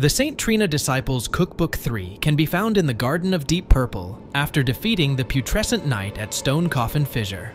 The St. Trina Disciples Cookbook 3 can be found in the Garden of Deep Purple after defeating the Putrescent Knight at Stone Coffin Fissure.